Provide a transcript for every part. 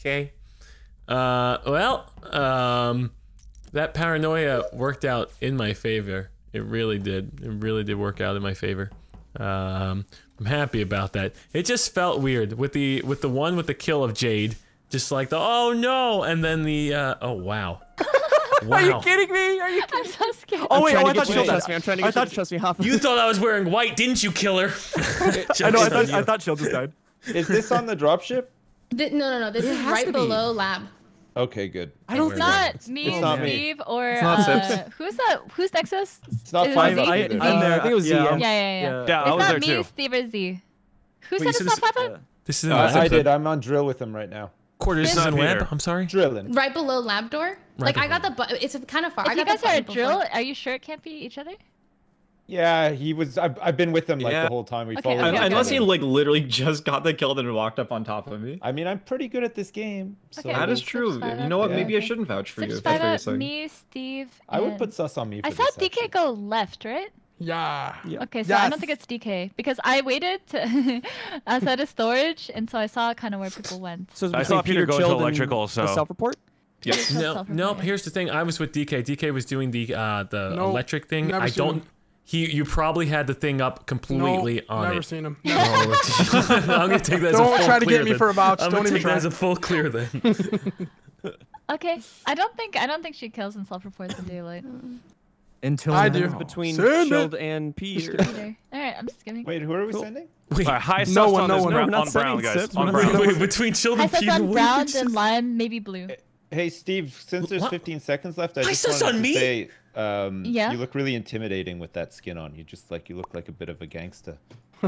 Okay. Uh, well, um, that paranoia worked out in my favor. It really did. It really did work out in my favor. Um, I'm happy about that. It just felt weird with the with the one with the kill of Jade. Just like the oh no, and then the uh, oh wow. Wow. Are you kidding me? Are you I'm kidding so scared. Oh wait, oh, I thought you Shield to trust me. I'm trying to I get you to trust me. Half. You thought I was wearing white, didn't you, killer? I know. I thought, I you. thought Shield just died. Is this on the dropship? Th- no, no, no. This It is has right to be. below lab. Okay, good. I don't It's think. not me, It's not me. Steve, or not uh, who's that? Who's Nexus? It's not Is it five I, either. Z. I'm there. I think it was Z. Yeah. Yeah. Yeah, yeah, yeah. Yeah, I it's was not there me, too. Steve, or Z. Who Wait, said it's not five up? This is Uh, I did. I'm on drill with him right now. Quarters is It's in not here. I'm sorry. Drilling. Right below lab door. like I got the bu- It's kind of far. I If you guys the are a drill, before. are you sure it can't be each other? Yeah, he was. I've, I've been with him like Yeah. the whole time. We Okay, followed okay, him. Unless he like literally just got the kill and walked up on top of me. I mean, I'm pretty good at this game. So Okay. That is true. You know what? yeah. Maybe I shouldn't vouch for you. Six, if That's what you're me, Steve. I would put sus on me for I saw this. DK actually. go left, right? Yeah. Okay, so I don't think it's DK because I waited to outside of storage, and so I saw kind of where people went. So I saw between Peter go to electrical, so- self-report. Yes. No, Self-report, nope. Here's the thing. I was with DK. DK was doing the uh, the Nope, electric thing. never I don't. him. He, you probably had the thing up completely no, on never it. seen him. Oh, I'm gonna take that as a Don't full try to clear get me then. for a vouch. I'm Don't gonna even take that as a full clear then. Okay, I don't think I don't think she kills and self-reports in daylight. Until I now. do. Between Send Chilled it. and Peter. Either. All right, I'm just kidding. Wait, who are we Cool. sending? Wait, All right, high No one, on no this one. No, we're on brown, guys. sips, On brown. wait, between children, I said Peter, on brown, did then lime, maybe blue. Hey, Steve. Since there's What? 15 seconds left, I Hi, just wanted on to me? say, um, Yeah? you look really intimidating with that skin on. You just like you look like a bit of a gangster.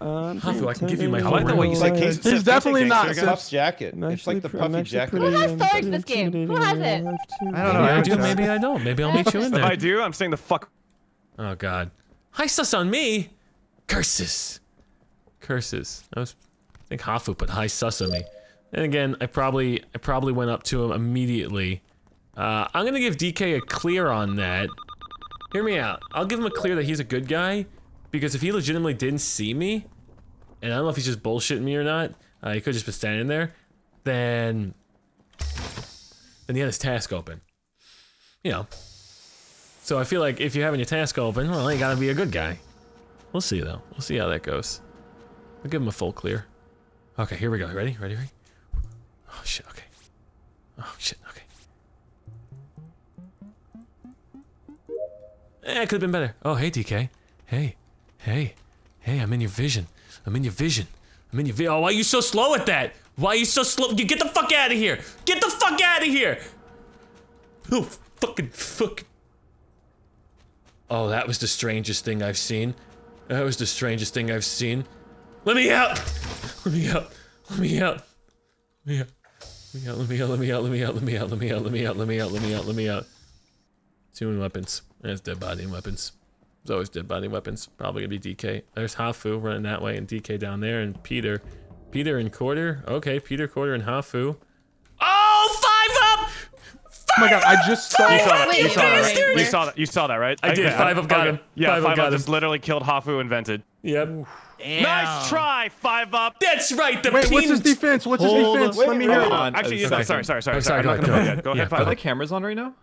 Um, Hafu, I can give you my I like the way you It's say like gangster. he's, He's definitely not. gangster puff jacket. I'm It's like the actually pre- I'm puffy jacket. Who has storage this game? Who has it? real life, too. I don't know, Maybe I I do, just- maybe I don't. Maybe I'll meet you in If I do, I'm saying the fuck. Oh God. Hi, sus on me. Curses. Curses. I was. I think Hafu put high sus on me. And again, I probably I probably went up to him immediately. Uh, I'm gonna give DK a clear on that. Hear me out. I'll give him a clear that he's a good guy, because if he legitimately didn't see me, and I don't know if he's just bullshitting me or not, uh, he could just be standing there, then then he had his task open. You know. So I feel like if you're having your task open, well, you gotta be a good guy. We'll see though. We'll see how that goes. I'll give him a full clear. Okay, here we go. Ready? Ready? Ready? Oh shit. Okay. Oh shit. Eh, it could have been better. Oh, hey, DK. Hey, hey, hey. I'm in your vision. I'm in your vision. I'm in your vision. Oh, why are you so slow at that? Why are you so slow? You get the fuck out of here. Get the fuck out of here. Oh, fucking fuck. Oh, that was the strangest thing I've seen. That was the strangest thing I've seen. Let me out! Let me out! Let me out! Let me out! Let me out! Let me out! Let me out! Let me out! Let me out! Let me out! Let me out! Let me out! Let me out! Two many weapons. There's dead body and weapons. There's always dead body and weapons. Probably gonna be DK. There's Hafu running that way and DK down there and Peter. Peter and Quarter. Okay, Peter, Quarter, and Hafu. Oh, five up! Oh my god, I just saw. You saw that. Wait, you saw that. Right? You saw that. You saw that, right? I did. Okay, Five up got okay. him. Yeah, Five up five got up just him. literally killed Hafu invented. Yep. Nice try, five up. That's right. The Wait, what's his defense? What's his defense? wait, Let me wait, hear wait. it. Actually, a sorry, sorry, sorry, sorry. Oh, sorry. sorry, I'm not go gonna ahead, go yet. Go Yeah, ahead, go Are five the cameras on right now?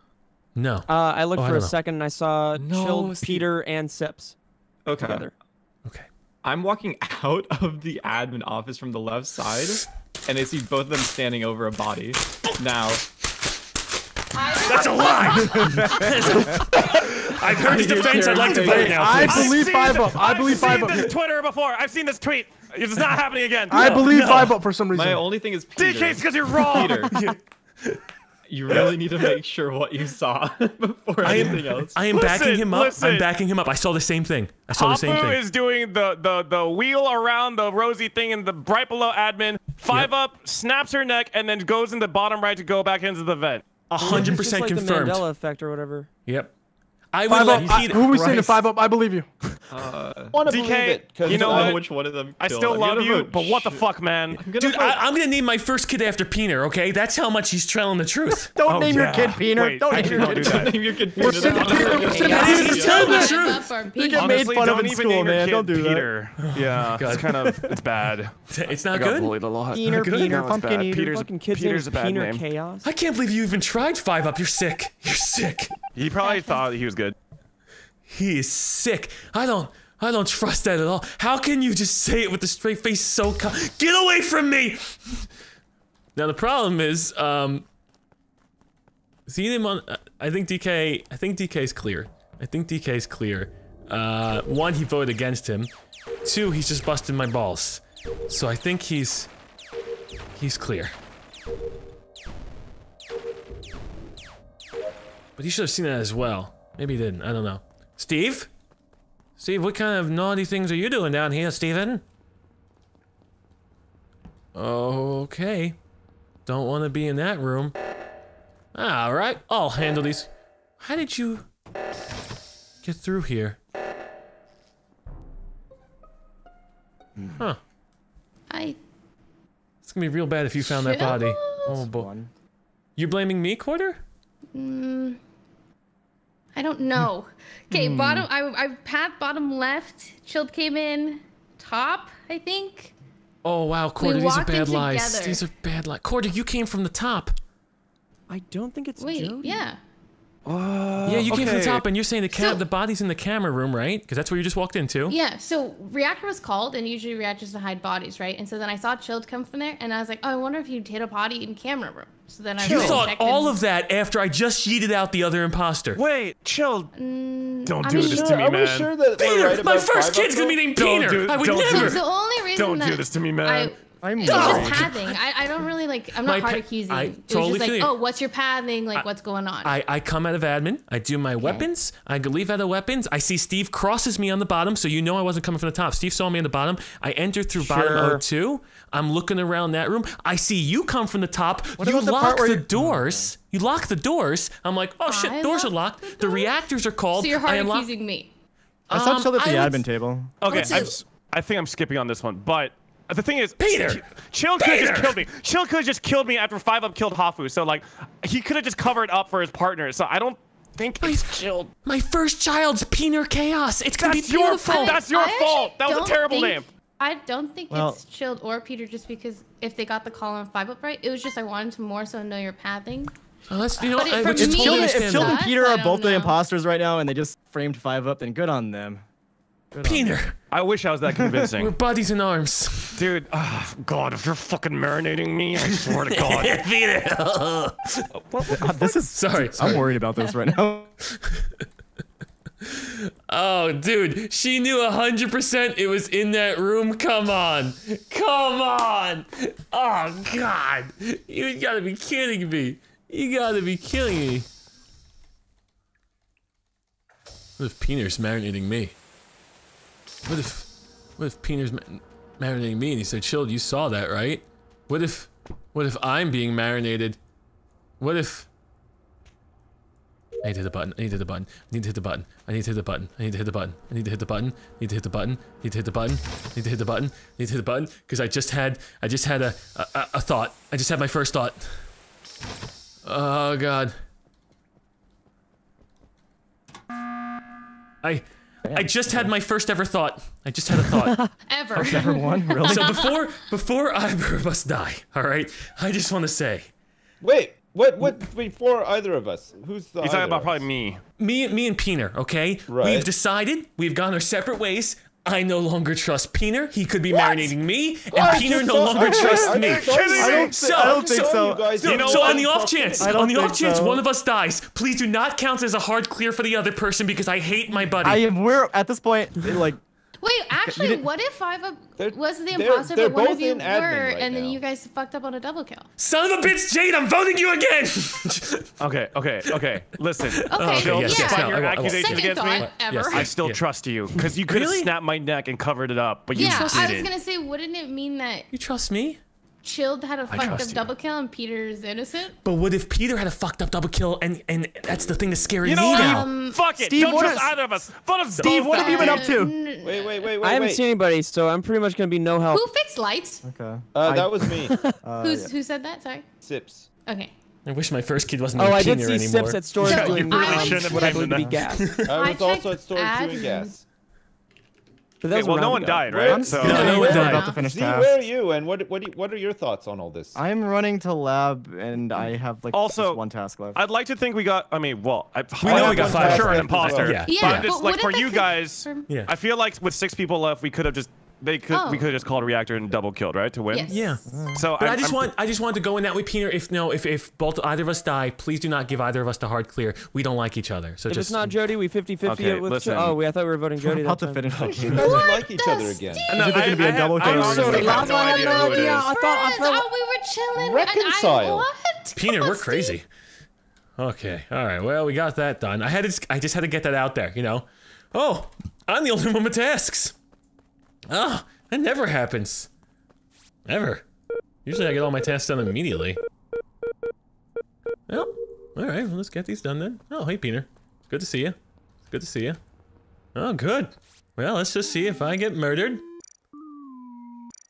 No. Uh, I looked Oh, for don't a know. second and I saw No, Chilled, Steve. Peter, and Sips Okay. together. Okay. I'm walking out of the admin office from the left side, and I see both of them standing over a body. Now, That's a lie. I've heard his defense. I'd like to vote now. I believe seen five this- up. I I've seen this Twitter before. I've seen this tweet. It's not happening again. I No, believe no. five up for some reason. my only thing is Peter. DK, it's because you're wrong. Peter. You really need to make sure what you saw before I anything am, else. I am backing him up. I'm backing him up. I saw the same thing. I saw the same Hafu thing. is doing the, the the wheel around the rosy thing in the right below admin. Five Yep. up, snaps her neck, and then goes in the bottom right to go back into the vent. A hundred It's just percent like confirmed. the Mandela effect or whatever. Yep. I would Five let up. I, who are we saying? Christ. Five up. I believe you. Uh, want to DK, believe it. 'cause you know I what? which one of them. I still I'm love you, but what the fuck, man? I'm Dude, vote- I, I'm gonna name my first kid after Peener, okay? That's how much he's telling the truth. Don't Oh, name yeah. your kid Peener. Wait, don't actually, name don't your do kid. Name your kid We're Peter. sitting That's here- not we're okay. sitting Yeah, here- he's telling the Up truth. for You Peter. get made fun of in school, man. Don't do that. Peter. Yeah, it's kind of it's bad. It's I not got good. bullied a lot. Peener, Peener, pumpkin bad. eater. Peter's- fucking kid's name a bad Peener name. Chaos. I can't believe you even tried five up. You're sick. You're sick. He probably thought he was good. He is sick. I don't. I don't trust that at all. How can you just say it with a straight face so calm? Get away from me! Now the problem is, um, seeing him on. I think DK. I think DK is clear. I think DK is clear. Uh, one, he voted against him. Two, he's just busting my balls. So I think he's. He's clear. But he should have seen that as well. Maybe he didn't. I don't know. Steve? Steve, what kind of naughty things are you doing down here, Steven? Okay. Don't want to be in that room. Alright, I'll handle these. How did you get through here? Huh. I It's gonna be real bad if you found that body. Oh boy. You blaming me, Quarter? mm, I don't know. Okay, Hmm. bottom. I I path bottom left. Chilled came in top. I think. Oh wow, Quarter, these are bad lies. together. These are bad lies. Quarter, you came from the top. I don't think it's Wait, Jody. yeah. Yeah, you came from the top, and you're saying the ca- So- the body's in the camera room, right? Because that's where you just walked into. Yeah, so reactor was called, and usually reactors to hide bodies, right? And so then I saw Chilled come from there, and I was like, oh, I wonder if you'd hit a body in camera room. So then I You went thought all and- of that after I just yeeted out the other imposter. Wait, Chilled. Mm, Don't I do mean, this Sure, to me, are we man. sure that we're Peter, right my first kid's gonna be named Don't Peter. do- I would don't do So never. this. the only reason Don't that do this to me, I, man. I'm it was just worried. pathing. I, I don't really like. I'm My not hard pa- accusing. I it was totally just like, you. oh, what's your pathing? Like, what's going on? I, I come out of admin. I do my weapons. I leave out of weapons. I see Steve crosses me on the bottom, so you know I wasn't coming from the top. Steve saw me on the bottom. I enter through bottom Sure. O2. I'm looking around that room. I see you come from the top. What you about the lock part where the you- doors. You lock the doors. I'm like, oh shit, I doors are locked locked. the The, reactors are called. so you're I hard unlock- accusing me. I saw Um, Chilled at the I would- admin table. Okay, What's I'm, it- s- I think I'm skipping on this one, but the thing is, Peter! Ch- Chill could just killed me. Chill could just killed me after five up killed Hafu. So like, he could have just covered up for his partner. So I don't think it's Chill. My first child's Peener Chaos. It's gonna That's be your beautiful. fault. That's your I fault. That was a terrible think- name. I don't think Well- it's Chilled or Peter just because if they got the call on five up right, it was just I wanted to more so know your pathing. Oh, that's, you know, But it- I, which is me, If totally Chilled, it's if. Chilled and Peter are don't both the imposters right now and they just framed five up, then good on them. Good on. Peener. I wish I was that convincing. We're convincing, buddies in arms. dude. Oh, God, if you're fucking marinating me, I swear to God. Uh, this is Sorry, I'm worried about this right now. Oh, dude, she knew 100% it was in that room. Come on. Come on. Oh, God. You gotta be kidding me. You gotta be killing me. What if Peener's marinating me? What if, what if Peener's ma- marinating me and he said, Chilled, you saw that, right? What if, what if I'm being marinated? What if, I need to hit the button. I need to hit the button. I need to hit the button. I need to hit the button. I need to hit the button. I need to hit the button. I need to hit the button. I need to hit the button. I need to hit the button. I need to hit the button because I just had I just had a a- a thought. I just had my first thought. Oh god. I I just had my first ever thought. I just had a thought. Ever. First ever one, really? so before before either of us die, all right? I just want to say, Wait, what? What? Before either of us, who's the? He's talking about of probably us? me. me me and Peener, okay? Right. We've decided we've gone our separate ways. I no longer trust Peener. He could be marinating me, and I Peener no saw- longer trusts me. just I don't guys- I I don't think saw so. you guys So, in so one on the off chance, on the off chance so. one of us dies, please do not count as a hard clear for the other person because I hate my buddy. I am. We're at this point. Like, Wait, actually, what if five up They're- was the they're- imposter, they're but one both of you were, right and then you guys fucked up on a double kill? Son of a bitch, Jade, I'm voting you again. Okay, okay, okay. Listen. Okay, um, Chill, yes, yes, despite no, your I won't, I won't. accusations Second against me, ever. Yes, I still Yeah. trust you because you could have Really? snapped my neck and covered it up, but you Yeah, I was gonna say, wouldn't it mean that you trust me? Chilled had a fucked up you. double kill and Peter's innocent? But what if Peter had a fucked up double kill and and that's the thing that's scaring You know me what? now? Um, Fuck it. Steve, Don't trust is- either of us. Vote us Steve, both what have you been up to? Wait, wait, wait, wait, I haven't wait. seen anybody, so I'm pretty much gonna be no help. Who fixed lights? Okay. Uh, I- that was me. Uh, Who's yeah. who said that? Sorry. Sips. Okay. I wish my first kid wasn't Oh, named I did see anymore. Sips at storage So, doing you really um, shouldn't have what I named believe to be gas. I I was also at storage doing gas. But that Okay, well, no one ago. died, right? So See, No, no one died. about to finish See, tasks. where are you, and what what do you, what are your thoughts on all this? I'm running to lab and I have like Also, just one task left. I'd like to think we got. I mean, well, I, We know we got for five sure an left as well. imposter. Yeah. Yeah, but I'm just but like what for if you guys. confirm- Yeah. I feel like with six people left, we could have just they could Oh. we could have just called a reactor and double killed, right, to win. Yes. Yeah. So But I I'm- just I'm- want I just want to go in that way, Peter. If no, if if both either of us die, please do not give either of us the hard clear. We don't like each other. So If just it's not Jody, we 50-50 Okay, it with listen. Jo- Oh, we I thought we were voting Jody I'm about to time. finish that You game. guys What like each other again. No, Is it gonna I- be a I have- double kill or honestly is it no idea who it is. I thought I thought oh, we were chilling. Reconcile. What? Peter, we're crazy. Okay, all right. Well, we got that done. I had to. I just had to get that out there. You know. Oh, I'm the only one with tasks. Oh, that never happens. Ever. Usually, I get all my tasks done immediately. Well, all right. Well, let's get these done then. Oh, hey, Peter. It's good to see you. It's good to see you. Oh, good. Well, let's just see if I get murdered.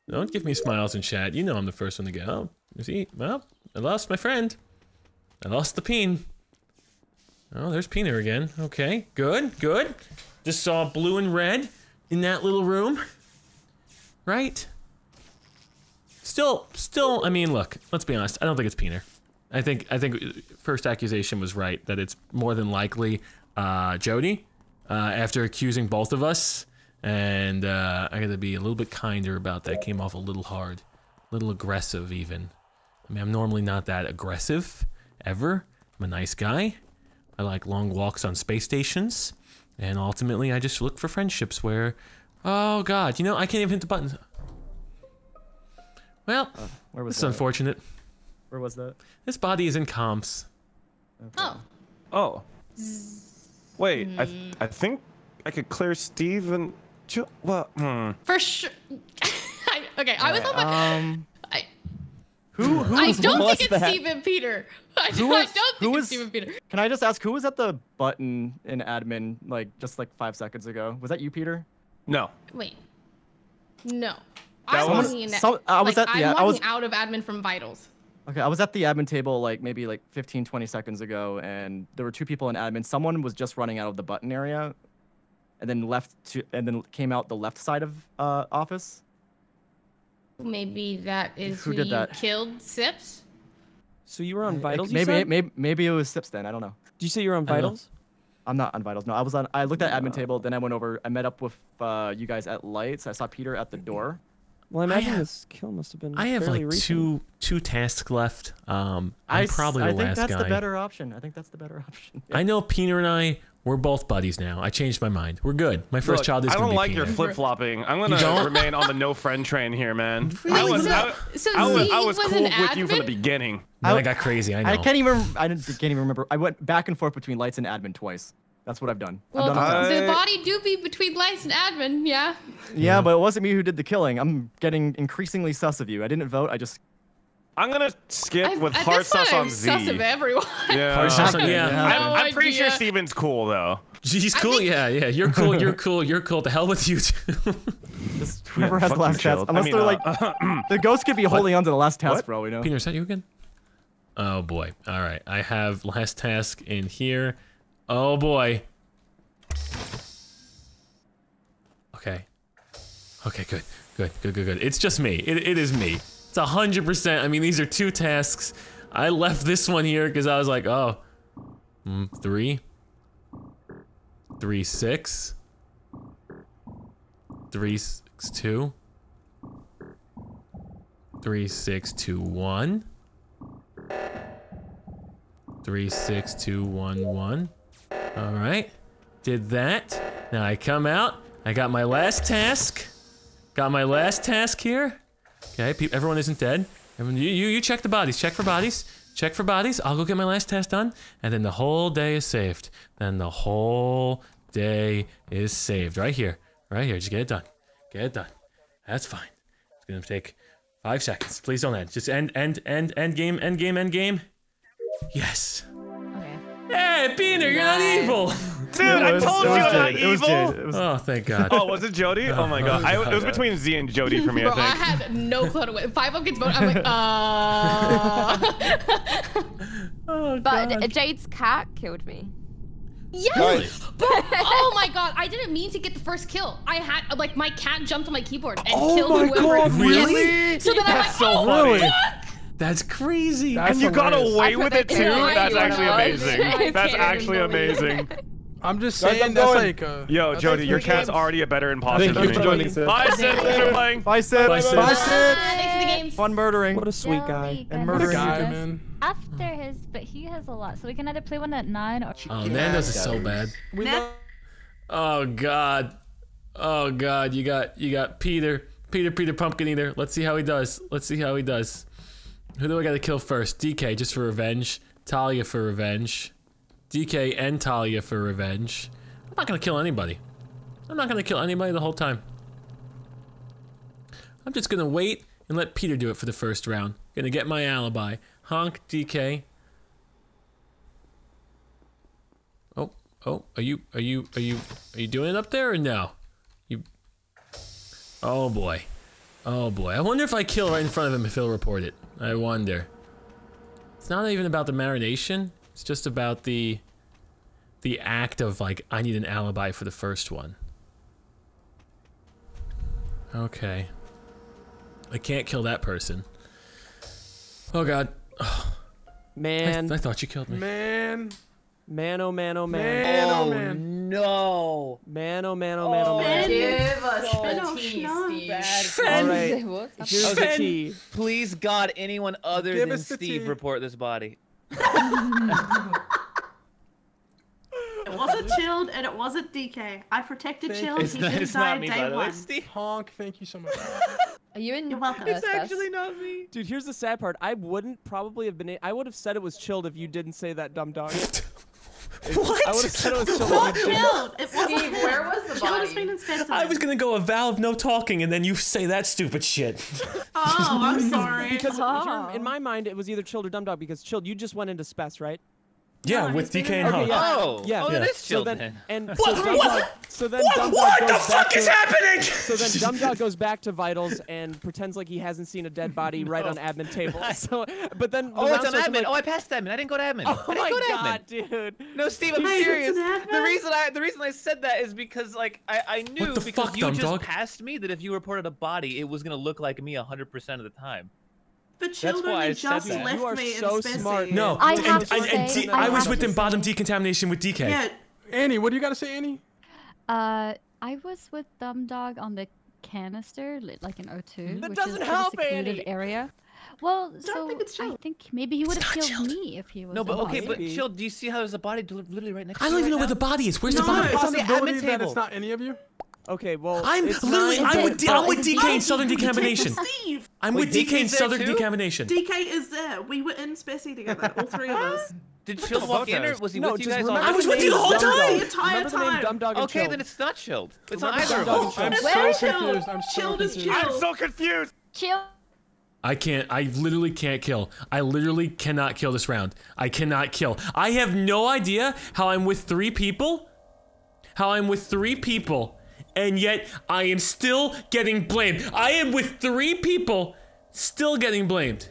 Don't give me smiles in chat. You know I'm the first one to get. Oh, see? Well, I lost my friend. I lost the peen. Oh, there's Peener again. Okay, good, good. Just saw blue and red in that little room. Right? Still, still, I mean, look, let's be honest. I don't think it's Peener. I think, I think first accusation was right, that it's more than likely uh, Jody, uh, after accusing both of us. And uh, I gotta be a little bit kinder about that. Came off a little hard, a little aggressive even. I mean, I'm normally not that aggressive, ever. I'm a nice guy. I like long walks on space stations. And ultimately, I just look for friendships where, oh god, you know, I can't even hit the buttons. Well, Where was it's that? unfortunate. Where was that? This body is in comps. Oh. Oh. Wait, I Hmm. th- I think I could clear Steve and Jo- well, hmm. For sure. I, okay, I was on my. Um, I, who who I don't was think it's that? Steve and Peter. I, Who I was- don't who was- it's Steve Peter. Can I just ask who was at the button in admin like just like five seconds ago? Was that you, Peter? No. Wait. No. That I'm was- in. some- I was like, at the- I'm I was- out of admin from vitals. Okay, I was at the admin table like maybe like 15, 20 seconds ago, and there were two people in admin. Someone was just running out of the button area, and then left to, and then came out the left side of uh, office. Maybe that is Who who, did you that? killed, Sips. So you were on It- vitals. you maybe, said? maybe maybe it was Sips then. I don't know. Did you say you were on I don't know. vitals? I'm not on vitals. No, I was on. I looked at admin table, then I went over. I met up with uh, you guys at lights. I saw Peter at the door. Well, I imagine have- this kill must have been. I have like recent. two two tasks left. Um, I'm I s- probably I the think that's guy. the better option. I think that's the better option. I know Peener and I, we're both buddies now. I changed my mind. We're good. My first Look, child is I gonna don't be like your Peener. flip flopping. I'm gonna remain on the no friend train here, man. I was, so- I, so I was, Z I was was cool an with you from the beginning. Then I, I- got crazy. I know. I can't even. I didn't, can't even remember. I went back and forth between lights and admin twice. That's what I've done. I've Well, done it twice. the body do be between lights and admin, yeah. yeah, but it wasn't me who did the killing. I'm getting increasingly sus of you. I didn't vote. I just. I'm gonna skip I, with at hard this point, sus on I'm Z. sus of everyone. Yeah. Hard sus on- yeah. Yeah. I'm, I'm pretty sure. Steven's cool though. He's cool. think- Yeah, yeah. You're cool. You're cool. You're cool. To hell with you two. Just whoever has the fuck you, last task. Chilled. I Unless mean, they're uh, like. the ghost could be holding on to the last task, What? for all we know. Peener, is that you again? Oh boy. All right. I have last task in here. Oh boy. Okay. Okay. Good. Good. Good. Good. Good. It's just me. It, it is me. It's a hundred percent. I mean, these are two tasks. I left this one here because I was like, oh, mm, three, three, six, three, six, two, three, six, two, one, three, six, two, one, one. All right, did that. Now I come out. I got my last task. Got my last task here. Okay, everyone isn't dead. Everyone, you, you, you check the bodies. Check for bodies. Check for bodies. I'll go get my last test done, and then the whole day is saved. Then the whole day is saved. Right here. Right here. Just get it done. Get it done. That's fine. It's gonna take Five seconds. Please don't end. Just end, end, end, end game, end game, end game. Yes. Okay. Hey, Peter, you're not evil. Dude, I was- told you was I'm not Jade, it was evil. Jade, it was- Oh, thank God. Oh, was it Jody? Oh my god. I, it was between Z and Jody for me, Bro, I I had no clue. What, five of gets voted. I'm like, uh. Oh, But God. Jade's cat killed me. yes. Bro, oh my god, I didn't mean to get the first kill. I had like my cat jumped on my keyboard and Oh killed my whoever. God, really? Yes. So then I'm like, That's so oh, funny. Really? That's crazy. That's And you got away with it predicted too? it. That's actually amazing. That's actually amazing. I'm just Guys, saying I'm that's going. like uh Yo, that's Jody, like your three cat's games. already a better imposter Thank you for joining, Sid. Bye, Sid. Thanks for playing. Bye, Sid. Bye, Sid. Bye, Sid. thanks for the games. Fun murdering. What a sweet guy. And gonna What a murder do guy, man. After his, but he has a lot, so we can either play one at nine or. Oh, Nando's is so bad. We love Oh God. Oh God. You got you got Peter. Peter Peter Pumpkin Eater. Let's see how he does. Let's see how he does. Who do I gotta kill first? DK just for revenge. Talia for revenge. DK and Talia for revenge. I'm not gonna kill anybody. I'm not gonna kill anybody the whole time. I'm just gonna wait and let Peter do it for the first round. Gonna get my alibi. Honk DK. Oh, oh, are you, are you, are you, are you doing it up there or no? You. Oh boy, oh boy. I wonder if I kill right in front of him if he'll report it. I wonder. It's not even about the marination. It's just about the, the act of like I need an alibi for the first one. Okay. I can't kill that person. Oh god. I, Man, I thought you killed me. man. man, oh man, oh man, Man, oh, oh man. no. man, oh man, oh man, oh man. Give us Oh, the tea, no. Steve. All right, What? here's the tea. Please, God, anyone other Give than Steve tea. report this body. It wasn't Chilled and it wasn't DK. I protected Thank Chilled. It's He not, didn't it's not me, day by the way. one. It's Steve. Honk, thank you so much. Are you in? You're welcome. It's actually not me. Dude, here's the sad part. I wouldn't probably have been. I would have said it was chilled if you didn't say that, dumb dog. What? I would have said it was chilled. Not if you It wasn't. Steve, where was the body? been in specimen. I was gonna go a Valve no talking, and then you say that stupid shit. Oh, I'm sorry. Because Oh. in my mind, it was either chilled or dumb dog. Because chilled, you just went into spess, right? Yeah, No, with he's DK and Honk. Okay, yeah. Oh, Yeah. oh, yeah. is So chilled then, then. and What? so dumb What? dog. So then What? dumb What dog the goes back fuck to, happening? So then dumb dog goes back to vitals and pretends like he hasn't seen a dead body right on admin table. So, but then the Oh, it's round on I'm admin. like, oh, I passed admin. I didn't go to admin. Oh I didn't my go to god, admin. dude. No, Steve, I'm Wait, serious. The reason I the reason I said that is because like I, I knew because fuck, you dumb just dog? passed me that if you reported a body, it was gonna look like me 100% of the time. But Chilled why I said just left You are me so in Spessy. smart. No, I and, have and, to and say- D- I I was have with to them bottom decontamination with DK. Yeah. Annie, what do you got to say, Annie? Uh, I was with Dumb Dog on the canister, like in O2, That which doesn't is help, a secluded Annie. area. Well, so think I think maybe he would have killed chilled. me if he was. No, but okay, but chill. Do you see how there's a body literally right next I don't you even know right where the body is. Where's No, the body? It's on the Possibility admin that table. it's not any of you. Okay, well, I'm literally. I'm with it- D- I'm with DK in Southern Detective Decontamination. I'm with DK in Southern too? Decontamination. DK is there. We were in Spessy together, all three of us. Did Chill walk in or was he No, with you just guys remember all I was with you name the whole Dumb time! Dog. The entire Remember the time. Dumb Dog Okay, Chilled. then it's not chilled. It's not either Dumb of Dog and them. Chilled. I'm so confused. I'm so Chilled is confused. I'm so confused. Chill. I can't. I literally can't kill. I literally cannot kill this round. I cannot kill. I have no idea how I'm with three people. How I'm with three people, and yet I am still getting blamed. I am with three people, still getting blamed.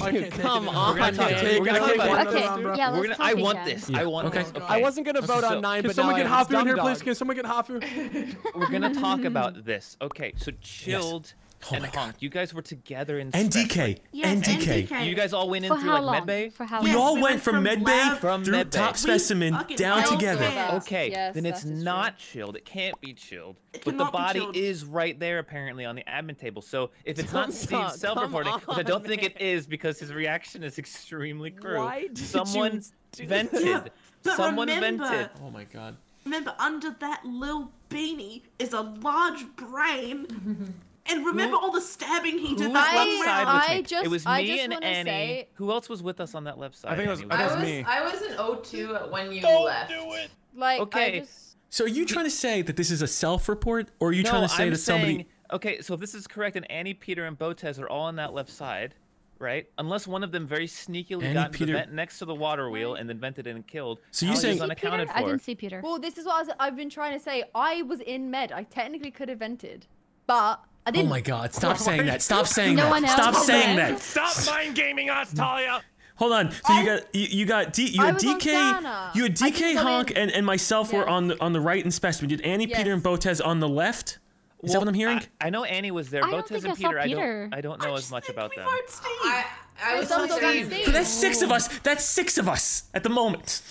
I can't take come it on, We're gonna talk. man. We're gonna talk about it. it. Okay, yeah, We're gonna. I want this. Yeah, I want okay. this. I wasn't gonna vote So- on nine, Can but someone now get I Hafu in here, Dumb please? Can someone get Hafu? We're gonna talk about this. Okay, so chilled Oh and my Honk, you guys were together in And Spec, DK. Yes, and and DK. DK. You guys all went in For through how like long? medbay. For how We Yes, long? all we went went from from medbay lab- From through medbay. top We specimen down together. there. Okay, Yes, then it's is not chilled. It can't be chilled. It But the body is right there apparently on the admin table. So if it's not Don't Steve self-reporting, which I don't on, think it man. is because his reaction is extremely crude. Why did Someone do vented. Yeah, but Someone remember- vented. Oh my god. Remember, under that little beanie is a large brain. And remember all the stabbing he did Whose that I- one left side round? was I just- it was I me just and Annie. say- Who else was with us on that left side? I think it was- Annie? I I think was, me. I was in O2 when you Don't left. do it. Like, Okay. I just... So are you trying to say that this is a self-report, or are you no, trying to say I'm that somebody? saying, okay, so if this is correct, and Annie, Peter, and Botez are all on that left side, right? Unless one of them very sneakily Annie, got into Peter- the vent next to the water wheel and then vented and killed. So you're Talia saying- unaccounted I for. didn't see Peter. Well, this is what I was, I've been trying to say. I was in med. I technically could have vented, but I Oh didn't. my God! Stop saying that! Stop saying No that! one else Stop did saying that. that! Stop mind gaming us, Talia. Hold on. So you got you, you got D, you had DK, you had DK Honk and, and myself were on the on the right in specimen. Did Annie, Peter, and Botez on the left? Is that what I'm hearing? I, I know Annie was there. I don't Botez think I and saw Peter, I don't, I don't know as much about them. I, I was on up on Steve. Steve. so that's six of us. That's six of us at the moment.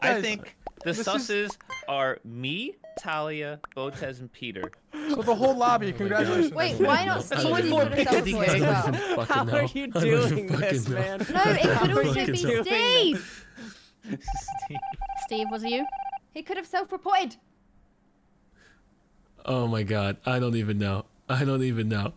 I think the this is- susses are me, Talia, Botez, and Peter. So the whole lobby, oh congratulations. Wait, why not That's Steve? only You four people, as well. How know. are you don't even doing fucking this, know. man? No, it could How also fucking be know. Steve. Steve, was it you? He could have self-reported. Oh my god, I don't even know. I don't even know.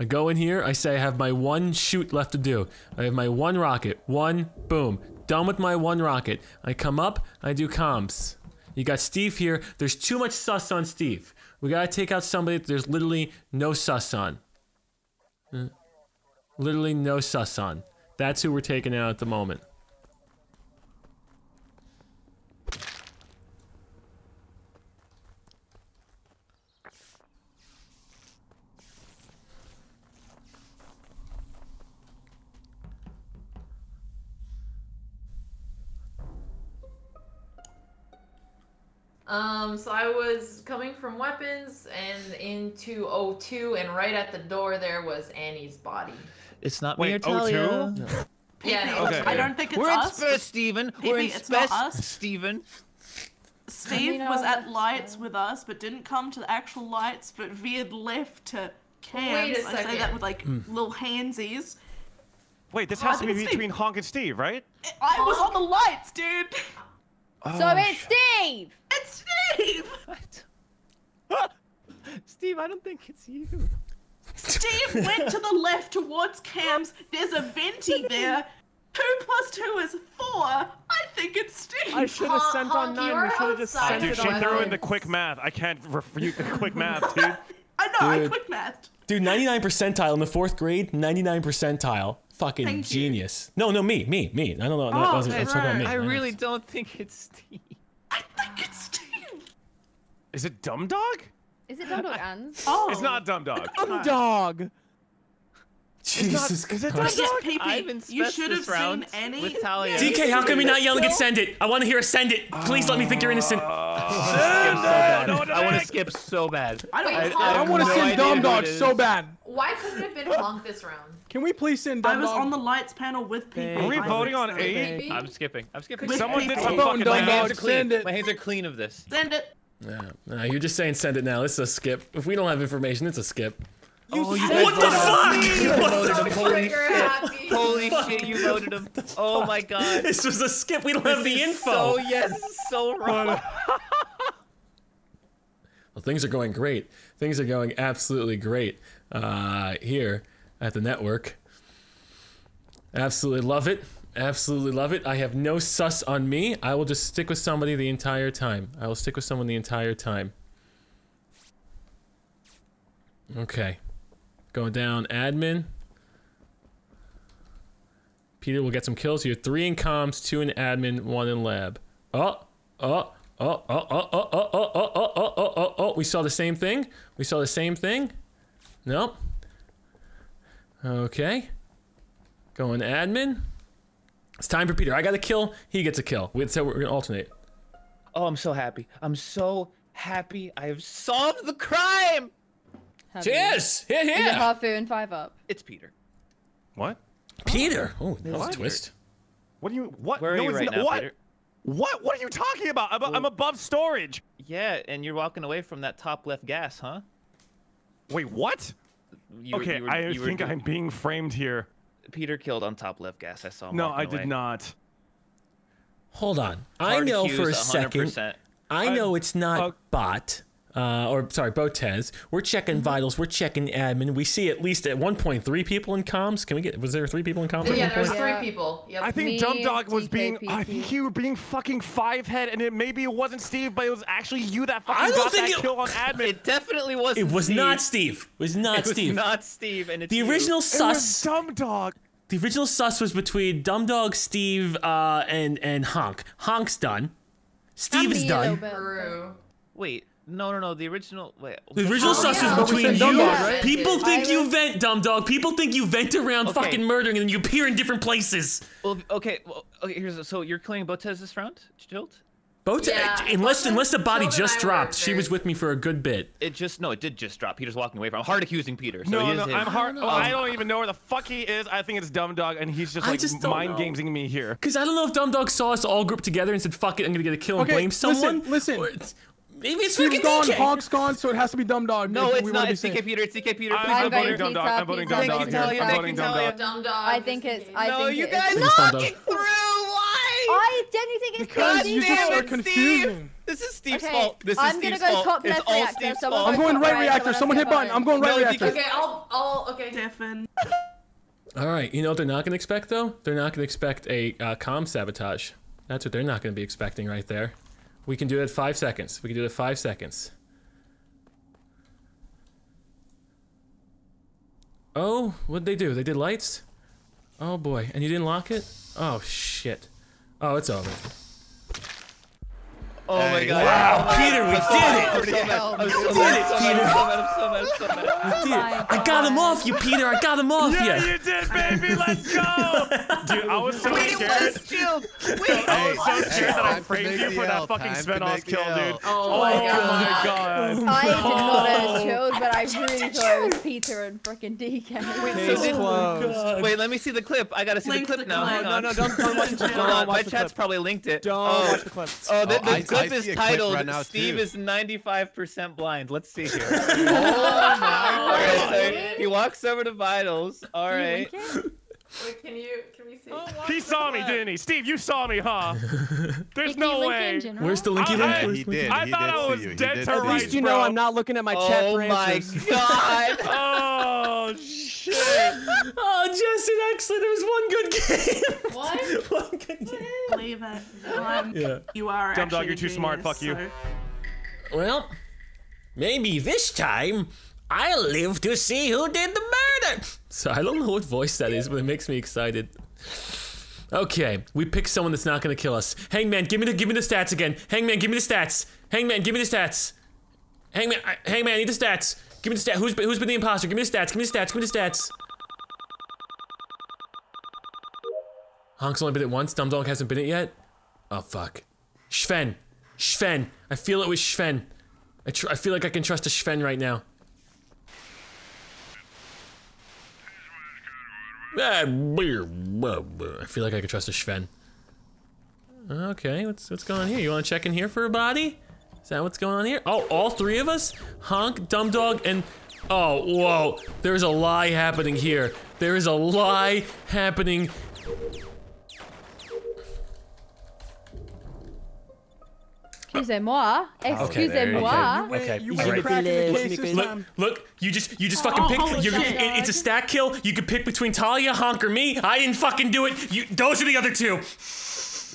I go in here, I say I have my one shoot left to do. I have my one rocket. One, boom. Done with my one rocket. I come up, I do comms. You got Steve here. There's too much sus on Steve. We gotta take out somebody that there's literally no sus on. Uh, Literally no sus on. That's who we're taking out at the moment. Um, so I was coming from weapons and into O2, and right at the door there was Annie's body. It's not Wait, me or O2? Talia. Yeah, no, Okay. I don't think it's We're in us. space, Steven. We're in Maybe it's not space, us. Steven. Steve mean, was at was- lights with us, but didn't come to the actual lights, but veered left to cams. Wait a I say that with like little handsies. Wait, this has to be Honk and between Honk and Steve, right? I was on the lights, dude. so oh, it's Steve. It's Steve. What? Steve, I don't think it's you. Steve went to the left towards cams. There's a venti there. Two plus two is four. I think it's Steve. I should have sent on Honk, nine. We should have just outside. sent Dude, it she threw in the quick math. I can't refute the quick math, dude. I know. I quick math. Dude, 99 percentile in the fourth grade, 99 percentile. Fucking Thank you. genius. No, no, me, me, me. I don't know. Oh, I wasn't, okay, I'm talking about me. I know. really don't think it's Steve. I think it's Steve. Is it Dumb Dog? Is it Dumb Dog Ans? Oh. It's not Dumb Dog. I'm dog. Jesus is it Christ. Yes, Dog? I've You should have this seen round Annie. with Talia. DK, how come you're not yelling at send it? I want to hear a send it. Please let me think you're innocent. skip so bad. no, I want to skip so bad. I don't. Wait, I, Honk, I want to no send Dumb Dog so bad. Why couldn't it have been Honk this round? Can we please send I was Dog? on the lights panel with PP. Are we I voting on so. eight? Maybe? I'm skipping. I'm skipping. With Someone did some fucking voting My hands are clean. Send it. My hands are clean of this. Send it. Yeah, no, you're just saying send it now. It's a skip. If we don't have information, it's a skip. oh, you What the fuck? voted him. Holy shit. happy. Holy shit, you voted him. Oh my god. This was a skip. We don't have the This is info. So yes, so wrong. Well, things are going great. Things are going absolutely great uh, here at the network. Absolutely love it. Absolutely love it. I have no sus on me. I will just stick with somebody the entire time. I will stick with someone the entire time. Okay. Going down admin. Peter will get some kills here. Three in comms, two in admin, one in lab. Oh, oh, oh, oh, oh, oh, oh, oh, oh, oh, oh, oh, oh, oh. We saw the same thing. We saw the same thing. Nope. Okay. Going admin. It's time for Peter. I got a kill. He gets a kill. We so we're gonna alternate. Oh, I'm so happy. I'm so happy. I have solved the crime. Have you? Cheers! Here, Is it here. Hafu and Five Up? It's Peter. What? Peter. Oh, that was a twist. What do you? What? Where are no, you right not- now, what? Peter? What? What are you talking about? I'm, I'm above storage. Yeah, and you're walking away from that top left gas, huh? Wait, what? You okay, you were- I you think doing- I'm being framed here. Peter killed on top left gas. I saw him. No, I did away. not. Hold on. I know for a second. 100%. I I- know it's not uh, bot. Uh, or sorry, Botez. We're checking Mm-hmm. vitals. We're checking admin. We see at least at one point three people in comms. Can we get? Was there three people in comms? at Yeah, one there's point? three people. Yep. I think Me, Dumb Dog was being. I think you were being fucking five head, and it maybe it wasn't Steve, but it was actually you that fucking I don't got think that it- kill on admin. It definitely wasn't. It was Steve. not Steve. It was not It was Steve. not Steve, and it's the you. original It sus. was Dumb Dog. The original sus was between Dumb Dog, Steve, uh, and and Honk. Honk's done. Steve is Me a little done. Wait, no, no, no. The original. Wait. The original Oh, sus yeah. was between said Dumb you. Dog, right? People I think you vent, Dumb Dog. People think you vent around Okay. fucking murdering and then you appear in different places. Well, okay. Well, okay. Here's so you're clearing Botez's round, Jilt? Both, Yeah, eh, unless Botez- unless the body Jill just dropped, she was with me for a good bit. It just no, it did just drop. Peter's walking away from. I'm hard accusing Peter. So No, he no, is I'm hard. know. oh, I don't even know where the fuck he is. I think it's Dumb Dog, and he's just I like just mind know. gaming me here. Cause I don't know if Dumb Dog saw us all grouped together and said, "Fuck it, I'm gonna get a kill and Okay, blame someone." listen, listen. Or it's- Maybe it's Steve's fucking gone, DK. Honk's gone, so it has to be Dumb Dog. No, it's not. wanna It's safe. DK Peter. It's DK Peter. I'm, I'm vote voting Dumb Dog. I'm voting Dumb Dog. you, here. Talia. I'm voting Dumb Dog. Dumb dog. I think it's. I No, think you guys Please, Dumb walking through. Why? I genuinely think it's Because you just are it, confusing. This is Steve's Okay, fault. This is I'm Steve's gonna go fault. top it's all reactor. Steve's fault. I'm going right right, reactor. someone Someone hit button. button. I'm going right reactor. Okay, I'll. I'll. Okay. Stefan. All right, you know what they're not gonna expect though? They're not gonna expect a uh, comm sabotage. That's what they're not gonna be expecting right there. We can do it at five seconds. We can do it at five seconds. Oh, what'd they do? They did lights? Oh boy, and you didn't lock it? Oh shit. Oh, it's over. Oh my god. Wow, Oh Peter, oh we did it! I'm We did I'm so it, so so. I'm so mad. Dude, oh I got him off you, Peter. I got him off Yeah, you. you did, baby. Let's go. Dude, I was so Wait, it scared. was Shield. Wait. I was so scared that I time framed you for that L, fucking time to Svenos kill, dude. Oh, Oh my my god. god. I did not know it was oh. chilled, but I really thought it was Peter and freaking DK. Wait, Case so did- Wait, let me see the clip. I gotta see the clip now. No, no, don't, don't watch the clip. Hold on, my chat's probably linked it. Don't oh. watch the clip. Oh, the, Oh, the I- I clip is a clip titled right "Steve too. is 95% blind." Let's see here. Oh All right, so he walks over to vitals. All right. Wait, can you? Can we see? He saw me, didn't he? Steve, you saw me, huh? There's Wait, no link it way. Where's the linky link? I- Where's He did. I he thought did I was you. Dead to see At rights, least you know. I'm not looking at my chat Oh for my answers. god. Oh shit! Oh, Justin, actually, there was one good game. What? one good game. Believe it. Um, Yeah. You are. Dumb dog, you're too smart, genius, fuck you. Well, maybe this time I'll live to see who did the murder. So I don't know what voice that is, but it makes me excited. Okay, we pick someone that's not gonna kill us. Hangman, give me the give me the stats again. Hangman, give me the stats. Hangman, give me the stats. Hangman, I, Hangman, I need the stats. Give me the stats. Who's been, who's been the imposter? Give me the stats. Give me the stats. Give me the stats. Honk's only been it once. Dumb Dog hasn't been it yet. Oh fuck. Sven. Sven. I feel it was Sven. I, I feel like I can trust a Sven right now. I feel like I could trust a Sven. Okay, what's what's going on here? You want to check in here for a body? Is that what's going on here? Oh, all three of us? Honk, Dumb Dog, and oh, whoa! There's a lie happening here. There is a lie happening. Excusez-moi. there you Excusez-moi. Okay, You all were right. cracking the Look, case Look, look, you just you just fucking Oh, pick. holy You're, it- it's a stack kill. You could pick between Talia, Honk, or me. I didn't fucking do it. You, those are the other two.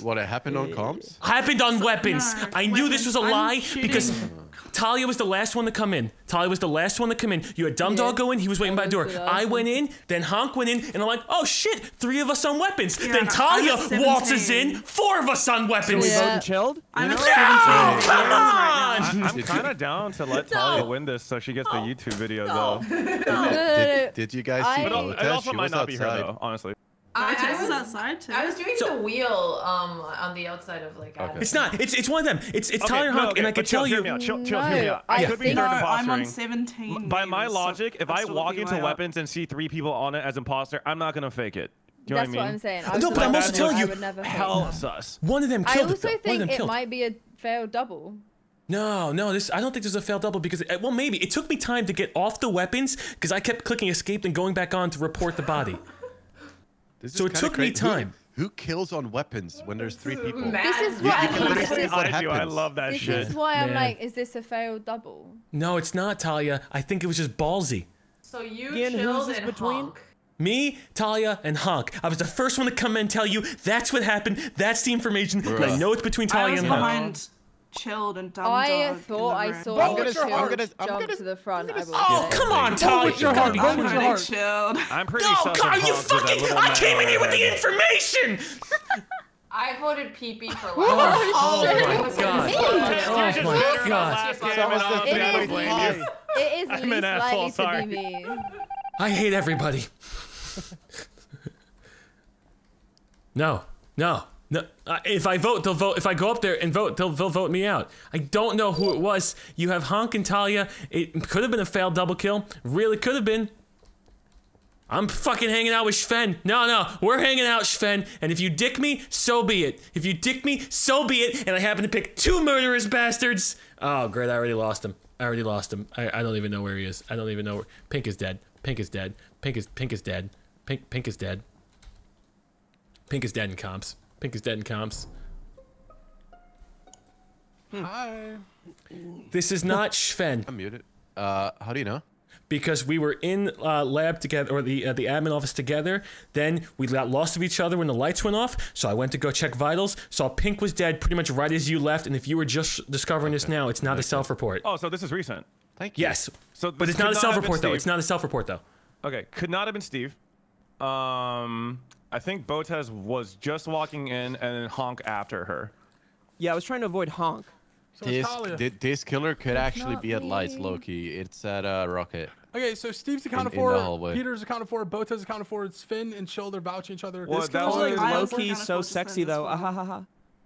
What, it happened on comms? Happened on weapons. no, I knew this was a weapons. I'm lie because shooting. Talia was the last one to come in. Talia was the last one to come in. You had Dumb Dog go in. He was waiting by the door. was the I went in. Then Honk went in, and I'm like, oh shit, three of us on weapons. then Talia was waltzes in, four of us on We weapons. vote Yeah. and chilled. I'm You at know? 17 Oh, come on! I'm kind of down to let Talia win this so she gets the YouTube video though. No, no, no, Did, did you guys see I- But it also She might was not be her outside. though, honestly. Now. I, I I was was, outside too. I was doing So- the wheel um on the outside of like. Adam. It's not. It's it's one of them. It's it's Okay, Talia and no, okay, and I can but chill, tell hear you. me out, chill, chill, hear me No, out. I It could be think- third no, I'm on 17. By my meters, so logic, if I walk into way up. weapons and see three people on it as imposter, I'm not gonna fake it. Do you That's know what I what mean? I'm saying. I No, but I'm also one, telling you, Hell fake. sus. One of them killed. I killed also it. though. One of think it killed. might be a failed double. No, no, this I don't think there's a failed double because uh, well maybe it took me time to get off the weapons because I kept clicking escape and going back on to report the body. This So is it took me crazy. Who- time. Who kills on weapons when there's three people? This is what you can literally this is- what I. I love that This shit. is why I'm Man. like, is this a failed double? No, it's not Talia. I think it was just ballsy. So you Again, chilled this and between? Honk. Me, Talia, and Honk. I was the first one to come in and tell you that's what happened. That's the information. And I know it's between I Talia was and Honk. behind chilled and dumb I dog in thought the I room. saw Vote the with your shield heart. I'm gonna- I'm jump gonna- to the front. I will Oh, say. come on, Vote Talia. with your heart. You Vote with your heart. chilled. I'm pretty No, sus of God, you Honk with that fucking. I came in here with the information. I voted PP for Oh, last. oh It my God. Oh my better God. last game, So and was I the don't It think I is blame least- It is I'm an least asshole, likely sorry. to be me. I hate everybody. no, no, no. Uh, if I vote, they'll vote. If I go up there and vote, they'll, they'll vote me out. I don't know who it was. You have Honk and Talia. It could have been a failed double kill. Really could have been. I'm fucking hanging out with Sven. No, no, we're hanging out, Sven. And if you dick me, so be it. If you dick me, so be it. And I happen to pick two murderous bastards. Oh, great. I already lost him. I already lost him. I, I don't even know where he is. I don't even know where. Pink is dead. Pink is dead. Pink is Pink is dead. Pink Pink is dead. Pink is dead in comps. Pink is dead in comps. Hi. This is not Sven. I'm muted. Uh, how do you know? because we were in uh, lab together or the uh, the admin office together. Then we got lost of each other when the lights went off. So I went to go check vitals. Saw Pink was dead pretty much right as you left. And if you were just discovering this now, it's not a self-report. Oh, so this is recent. Thank you. Yes, So but it's not a could not have been self-report though. It's not a self-report though. Okay, could not have been Steve. Um, I think Botez was just walking in and then honk after her. Yeah, I was trying to avoid honk. So This, Talia. this killer could actually be at lights. Loki. It's at uh, Rocket. Okay, so Steve's accounted In- in for, hallway. Peter's accounted for, Botez accounted for, Sven and Chill, they're vouching each other. Well, This that was- like- I Low also key, kinda so sexy though. Ah, ha, ha, ha.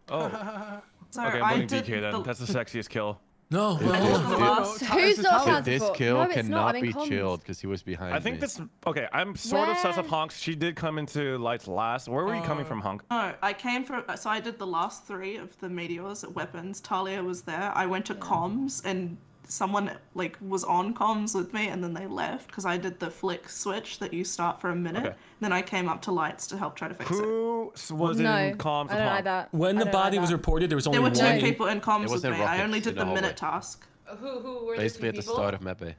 Oh, So okay, I I'm voting DK then. the- That's the sexiest kill. No, This- no, I no. did the Dude, last- This Who's not Talia. This kill no, cannot not. I'm in be comms. chilled because he was behind I think me. this. Okay, I'm sort of sus of Where? Honks. She did come into lights last. Where were you coming Uh, from, Honk? No, I came from. So I did the last three of the meteors at weapons. Talia was there. I went to comms and someone like was on comms with me, and then they left because I did the flick switch that you start for a minute. Okay. Then I came up to lights to help try to fix it. Who was No, in comms with I don't know that. When I the don't body was reported, there was only There were two one. people in comms with me. I only did the the minute task. Who who were Basically the at two the people? start of Mepe.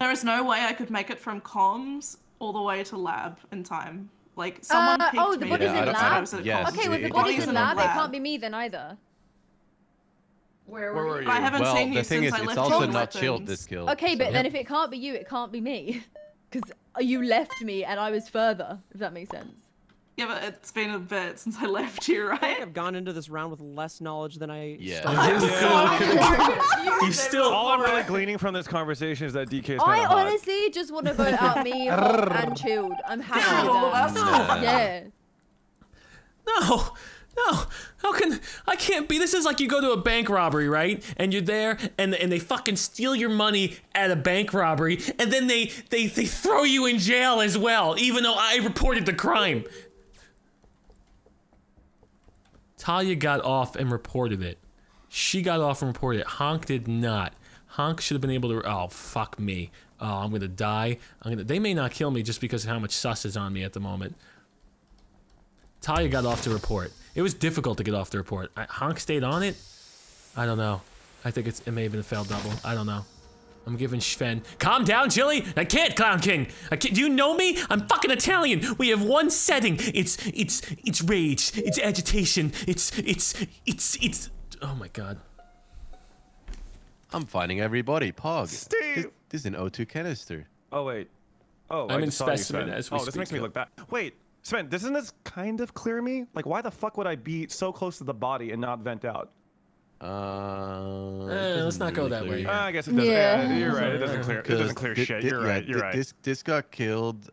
There is no way I could make it from comms all the way to lab in time. Like someone Uh, peeked oh, the body's Yeah, in don't- lab? Was Yes. Okay, with it- the it- Body's in lab, it can't be me then either. Where Where were were you? I haven't Well, seen you the thing since is, I it's left also John not chilled, this kill. Okay, but so- then if it can't be you, it can't be me. Because you left me and I was further, if that makes sense. Yeah, but it's been a bit since I left you, I think right? I've gone into this round with less knowledge than I. Yeah. started. You still. All I'm really gleaning from this conversation is that DK is I kind of hot. honestly just want to vote out me Hawk, and chilled. I'm happy with that. that's Nah. Yeah. No, no. How can I can't be? This is like you go to a bank robbery, right? And you're there, and and they fucking steal your money at a bank robbery, and then they they they throw you in jail as well, even though I reported the crime. Talia got off and reported it. She got off and reported it. Honk did not. Honk should have been able to. Oh fuck me. Oh, I'm gonna die. I'm gonna. They may not kill me just because of how much sus is on me at the moment. Talia got off to report. It was difficult to get off the report. I, Honk stayed on it. I don't know. I think it's it may have been a failed double. I don't know. I'm giving Sven. Calm down, Chili. I can't, Clown King. I can't. Do you know me? I'm fucking Italian. We have one setting. It's it's it's rage. It's agitation. It's it's it's it's. Oh my god. I'm finding everybody. Pog. This, Steve! this is an O2 canister. Oh wait. Oh, I'm I in just saw you, specimen as we Oh, this makes speak. me look bad. Wait, Sven, doesn't this kind of clear me? Like, why the fuck would I be so close to the body and not vent out? Uh, Eh, let's doesn't not go really that way. you. Ah, I guess it doesn't. Yeah. Yeah, you're right. It doesn't clear. It doesn't 'Cause clear shit. You're yeah, right. You're right. This this got killed.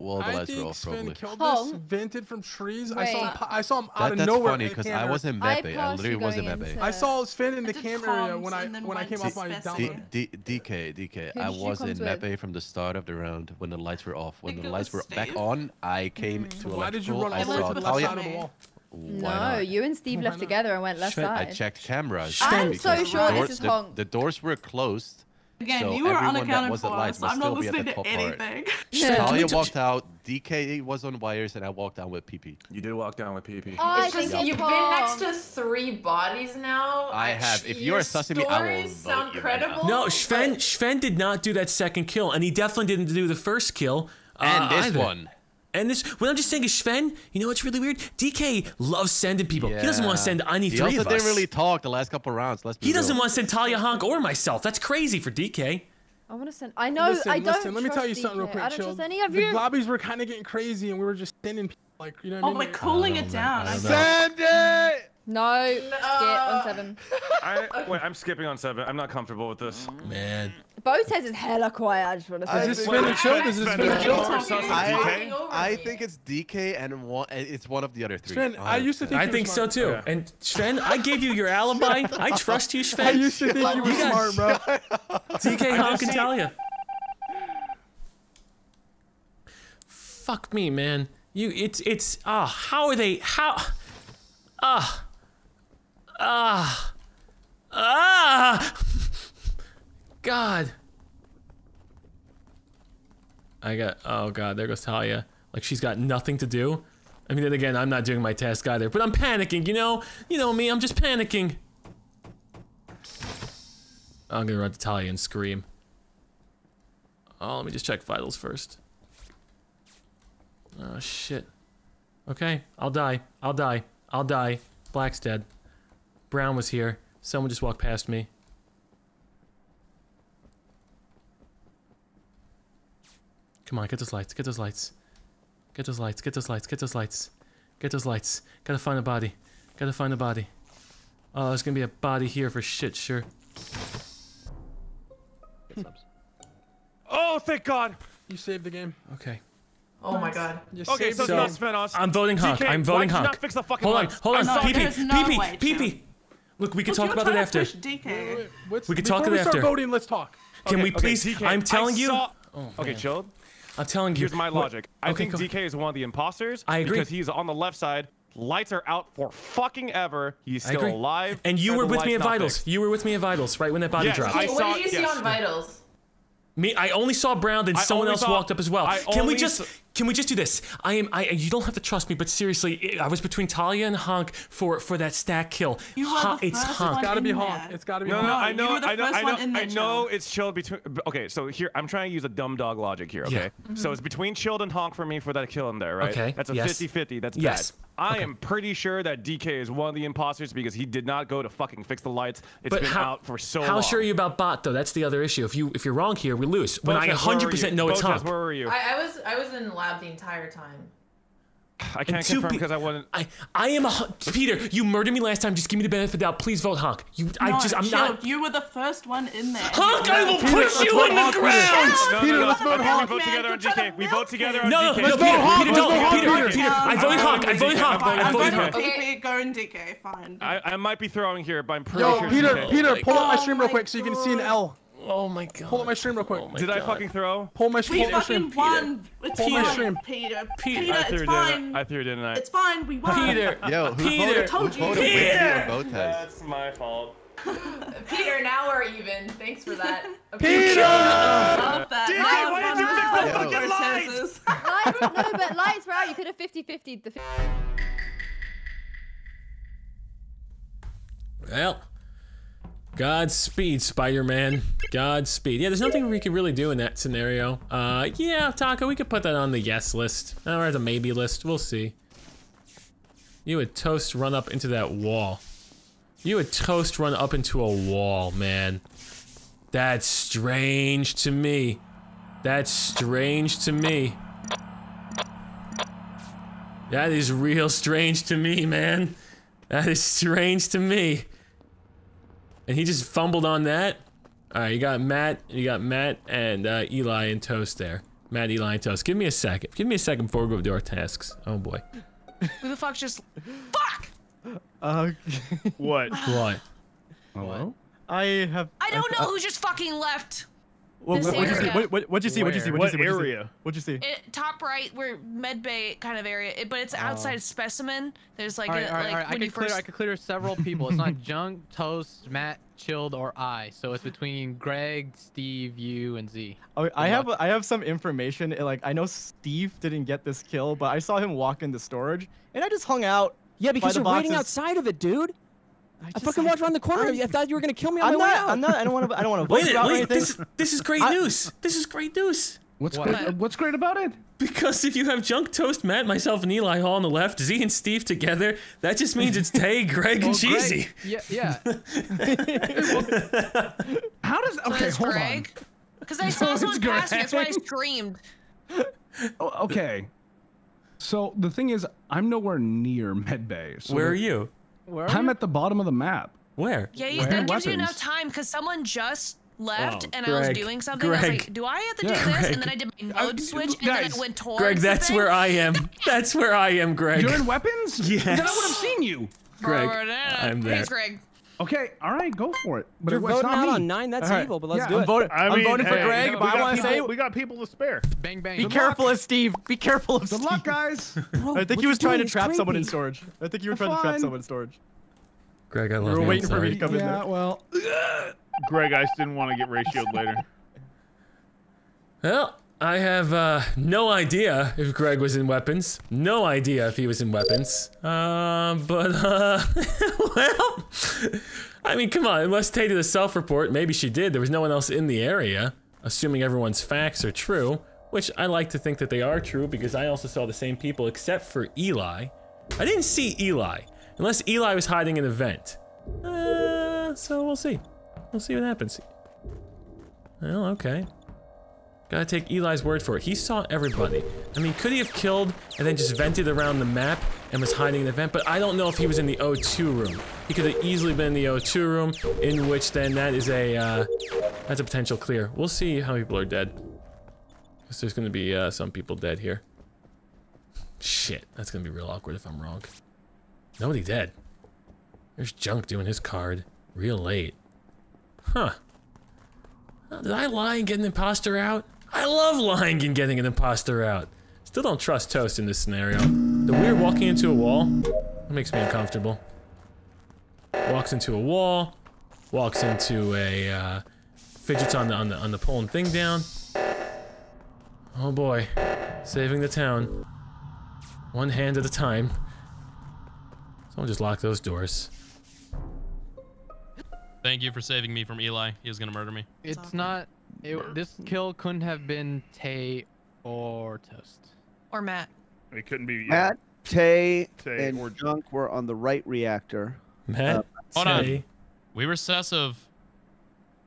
Well, the I lights were think off Sven probably. killed Oh. vented from trees. I saw him. I saw him out That, of that's nowhere. funny in the because I wasn't I Mepe. I passed literally wasn't going Mepe. into- I saw Sven in the did camera uh, area when I and then when I went came to off my specimen. download. D- D- DK, DK, I wasn't come? Mepe from the start of the round when the lights were off. When the lights were back on, I came mm-hmm. to Why did you run I all the way to the left side of the wall? Why No, not? you and Steve left not? together and went left side. I checked cameras. I'm because so the sure this doors- is the, the doors were closed, Again, So you were everyone that unaccounted was for, lights so I'm not still be at listening to anything. Sven, can Talia walked out, DK was on wires, and I walked down with PP. You did walk down with PP. Oh, It's just think you've been next to three bodies now. I have. If you're sussing me, I will stories vote sound you right now. credible. No, Sven Sven did not do that second kill, and he definitely didn't do the first kill. uh, And this either. one. And this, what I'm just saying is Sven. You know what's really weird? DK loves sending people. He doesn't want to send any He three also of us. didn't really talk the last couple rounds. Let's be he doesn't want to send Talia Honk or myself. That's crazy for DK. I want to send. I know. listen, I don't. listen. Let me tell you trust something real DK. quick. I don't Chill. trust any of you. the lobbies were kind of getting crazy, and we were just sending people like, you know what Oh, I mean? we're cooling it down. Send it! No. Skip on seven. I, wait, I'm skipping on seven. I'm not comfortable with this. Man. Botez is hella quiet. I just want to say. Is this Sven and Chill? Is this Sven Sven and and Chill? Chill? Or sus I, I think it's DK and one. It's one of the other three. Sven, I used to think I you were think so smart. too. Okay. And Sven, I gave you your alibi. I trust you, Sven. I used to think you were smart, bro. DK Honk just and see- Talia. Fuck me, man. You, it's, it's, ah, how are they, how, ah, ah, ah, God. I got, oh God, there goes Talia. Like she's got nothing to do. I mean, then again, I'm not doing my task either, but I'm panicking, you know? You know me, I'm just panicking. I'm gonna run to Talia and scream. Oh, let me just check vitals first. Oh, shit. Okay, I'll die. I'll die. I'll die. Black's dead. Brown was here. Someone just walked past me. Come on, get those lights. Get those lights. Get those lights. Get those lights. Get those lights. Get those lights. Gotta find a body. Gotta find a body. Oh, there's gonna be a body here for shit, sure. Oh, thank God. You saved the game. Okay. Oh my god. You Okay, saved so it's game. not Svenos. I'm voting Honk. I'm voting did you Honk. not fix the fucking hold on, lights? hold on. Pee pee, Pee pee. Pee pee. Look, we can Look, talk about it after. push DK. Wait, wait, what's- We could before talk we it start after. voting, let's talk. Can Okay, we okay, please? DK, I'm I telling you. saw- Oh, Okay, man. chilled. I'm telling you. Here's my What- logic. I Okay, think DK is one of the imposters. I agree. Because he's on the left side. Lights are out for fucking ever. He's still alive. And you and were with me light's at Vitals. fixed. You were with me at Vitals, right when that body Yes, dropped. I what saw- did you see on vitals? Me, I only saw Brown, then I someone else saw- walked up as well. I Can we just, saw- can we just do this? I am, I. You don't have to trust me, but seriously, I was between Talia and Honk for for that stack kill. You were Hon- the it's first Honk. one Gotta be Honk. there. It's gotta be No, Honk. no, I know, I know, I know, I know it's chilled between. Okay, so here I'm trying to use a dumb dog logic here. Okay, Yeah. so mm-hmm. it's between chilled and honk for me for that kill in there, right? Okay, that's a yes. 50-50. That's Yes. bad. I Okay. am pretty sure that DK is one of the imposters because he did not go to fucking fix the lights. It's But been how, out for so how long. sure are you about bot though? That's the other issue. If you if you're wrong here, we lose. When I Botez, where were 100% know it's Botez, Honk. Where were you? I, I was I was in lab the entire time. I can't confirm pe- because I wasn't. I I am a Peter. You murdered me last time. Just give me the benefit of the doubt. Please vote Honk. You I just I'm Chilled, not. You were the first one in there. Honk! I will Peter, push you vote in the Honk, ground. No, Peter, no, no. let's vote okay, Honk. We vote Man, together on trying DK. We vote together on No, no, DK. no, Let's Peter, vote Honk, Peter, let's don't, vote Honk, Peter, Peter. Peter, I voted Honk, I voted Honk, voted I voted DK. Honk. Okay, go in DK. Fine. I, I might be throwing here, but I'm pretty sure. Yo, sure. Peter, DK. Peter, oh pull up my stream real quick so you can see an oh L. Oh my god. Pull up my stream real quick. Oh did I fucking throw? Pull my We stream. Pull my stream. fucking won. It's Pull my fine, stream. Peter. Peter. Peter, I it's fine. didn't I? I threw, didn't I? It's fine. We won. Peter. Yo, who Peter. voted, who Told you. voted with you Peter. and That's my fault. Peter, now we're even. Thanks for that. Peter! Love that. DK, That why was did you fun. fix the fucking Cortez's. lights, no, but lights were out. You could have 50-50. The Well, Godspeed, Spider-Man. Godspeed. Yeah, there's nothing we could really do in that scenario. Uh, yeah, Taco, we could put that on the yes list or the maybe list. We'll see. You would toast run up into that wall. You would toast run up into a wall, man. That's strange to me. That's strange to me. That is real strange to me, man. That is strange to me. And he just fumbled on that. All right, you got Matt, you got Matt and uh, Eli and Toast there. Matt, Eli, and Toast. Give me a second. Give me a second before we go do our tasks. Oh boy. Who the fuck's just. Fuck! Uh, What? What? Hello? I have. I don't know who just fucking left. What, This what, what'd you see? What, what, what'd you see? What'd you see? What'd you see? What What'd you see? area? What'd you see? It, top right, where med bay kind of area, it, but it's Oh. outside specimen. There's like, all right, a, all right, like all right. I when could you clear. first. I could clear several people. It's not Junk, Toast, Matt, Chilled, or I. So it's between Greg, Steve, you, and Z. Oh, I Good have. I have some information. Like I know Steve didn't get this kill, but I saw him walk into storage, and I just hung out. Yeah, by because the you're waiting outside of it, dude. I, just- fucking walked around the corner. I'm- I thought you were gonna kill me on I'm my way not. out. I'm not. I don't want to. I don't want to Wait, vote out wait, anything. this, this is great I- news. This is great news. What's What? great? What's great about it? Because if you have Junk, Toast, Matt, myself, and Eli all on the left, Z and Steve together, that just means it's Tay, Greg, and Cheesy. Greg- yeah, yeah. How does? So Okay, it's hold Greg. on. Because I saw it's someone pass me. That's why I screamed. Oh, okay. So the thing is, I'm nowhere near medbay. So Where are you? Where are I'm you? at the bottom of the map. Where? Yeah, you, Where? that gives you enough time because someone just left Oh, and I was doing something. I was like, do I have to Yeah. do this? Greg. And then I did my I- mode switch and then guys, I went towards Greg, that's thing. where I am. That's where I am, Greg. You're in weapons? Yes. Then I would have seen you. Greg, I'm there. Thanks, Greg. Okay, all right, go for it. But You're it was voting not out me. on nine. That's All right. evil, but let's Yeah, do I'm it. voting. I I'm mean, voting for Greg, you but I want to people- say, we got people to spare. Bang bang. be careful of Steve. Be careful of Good Steve. luck, guys. Bro, I think he was trying to is trap someone in storage. I think you were trying to trap someone in storage. Greg, I love you. waiting I'm for me to come in yeah, there. well, Greg, I just didn't want to get ratioed later. Well, I have uh, no idea if Greg was in weapons. No idea if he was in weapons. Uh, but, uh, well, I mean, come on. Unless Tay did a self-report, maybe she did. There was no one else in the area, assuming everyone's facts are true, which I like to think that they are true because I also saw the same people except for Eli. I didn't see Eli, unless Eli was hiding in a vent. Uh, so we'll see. We'll see what happens. Well, okay. Gotta take Eli's word for it. He saw everybody. I mean, could he have killed and then just vented around the map and was hiding in the vent? But I don't know if he was in the O2 room. He could have easily been in the O2 room, in which then that is a, uh, that's a potential clear. We'll see how many people are dead. Because there's gonna be, uh, some people dead here. Shit, that's gonna be real awkward if I'm wrong. Nobody dead. There's Junk doing his card. Real late. Huh. Uh, Did I lie and get an imposter out? I love lying and getting an imposter out. Still don't trust Toast in this scenario. The weird walking into a wall that makes me uncomfortable. Walks into a wall, walks into a uh, fidgets on the on the on the pulling thing down. Oh boy, saving the town. One hand at a time. Someone just lock those doors. Thank you for saving me from Eli. He was gonna murder me. It's not. It, this kill couldn't have been Tay or Toast. Or Matt. It couldn't be. Yeah. Matt, Tay, Tay and or- Junk were on the right reactor. Matt, Uh, Hold Tay. on. We were sus of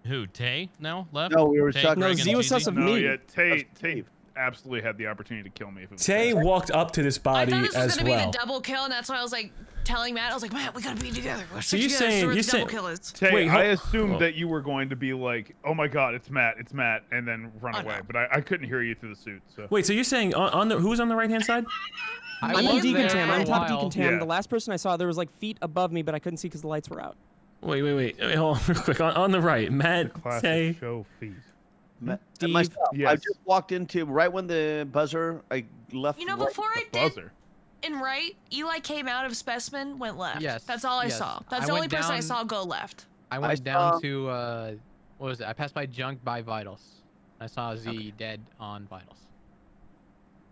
who? Tay now left? No, we were Tay, sus- No, Greg, Z was Cheesy? sus of No, me. yeah, Tay, Tay absolutely had the opportunity to kill me if it was Tay walked up to this body I body thought this was as gonna well. be the double kill, and that's why I was like telling Matt, I was like, Matt, we gotta be together. We're So you together, saying- so where you the double saying- kill is. Tay, Wait, I assumed oh. that you were going to be like, "Oh my God, it's Matt, it's Matt," and then run Oh, away. no. But I, I couldn't hear you through the suit. So Wait, so you're saying on, on the who's on the right hand side? I I'm on was there decontam. I'm a top while. decontam. Yeah. The last person I saw, there was like feet above me, but I couldn't see because the lights were out. Wait, wait, wait. wait hold on real quick. On, on the right, Matt, classic Tay. show feet. Ma- and Steve? myself, I just walked into right when the buzzer. I left. You know, right- before I did Buzzer. In right, Eli came out of specimen, went left. Yes, That's all I yes. saw. That's I the only went person I saw go left. I went saw- down to uh, what was it? I passed by Junk by Vitals. I saw Z dead on Vitals.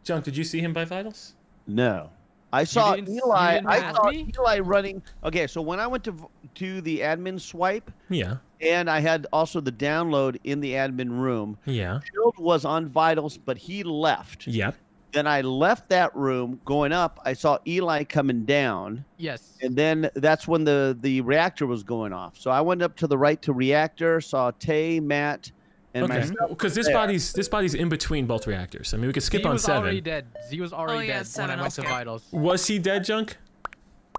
Junk, did you see him by vitals? No. I saw Eli. I saw me? Eli running. Okay, so when I went to v- to the admin swipe, Yeah. and I had also the download in the admin room. Yeah. Shield was on vitals, but he left. Yep. Then I left that room. Going up, I saw Eli coming down, Yes. and then that's when the the reactor was going off. So I went up to the right to reactor, saw Tay, Matt, and okay. myself. Because this there. body's this body's in between both reactors. I mean, we could skip Z on was seven. already dead. Z was already Oh, yeah, dead seven, when I I'll went to. Vitals. Was he dead, Junk?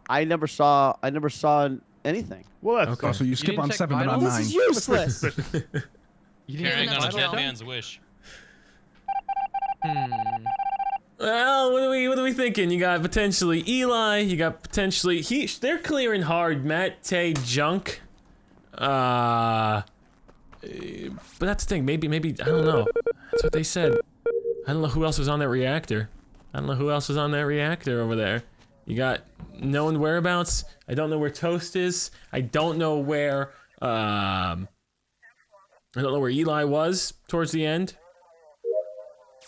I never saw. I never saw anything. Well, that's Okay. So you skip didn't on check seven, but not vitals? nine. This is useless. You didn't Carrying on a Vitals, dead man's wish. Hmm. Well, what are we what are we thinking? You got potentially Eli. You got potentially he. They're clearing hard. Matt, Tay, Junk. Uh, but that's the thing. Maybe, maybe I don't know. That's what they said. I don't know who else was on that reactor. I don't know who else was on that reactor over there. You got known whereabouts. I don't know where Toast is. I don't know where. Um, I don't know where Eli was towards the end.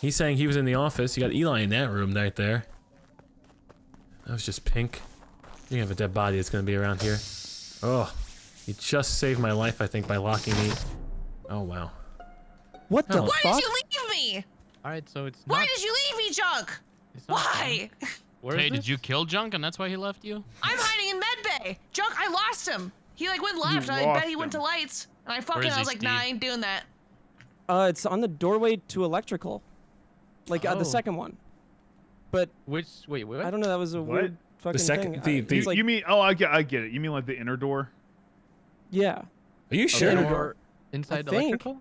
He's saying he was in the office. You got Eli in that room right there. That was just pink. You have a dead body that's gonna be around here. Oh, you just saved my life, I think, by locking me. Oh wow. What the Why fuck? did you leave me? All right, so it's Why not. did you leave me, Junk? Why? Where Tay, is did you kill Junk and that's why he left you? I'm hiding in medbay. Junk, I lost him. He like went left. I bet he went to lights. And I fucking, is I he, was like, nah, I ain't doing that. Uh, it's on the doorway to electrical, like uh, Oh. the second one. But Which wait, wait. I don't know. That was a What? weird fucking second- thing. the- I- the- he's You, like, you mean? Oh, I get, I get it. You mean like the inner door? yeah, Are you the sure? inner door. Inside the think. electrical?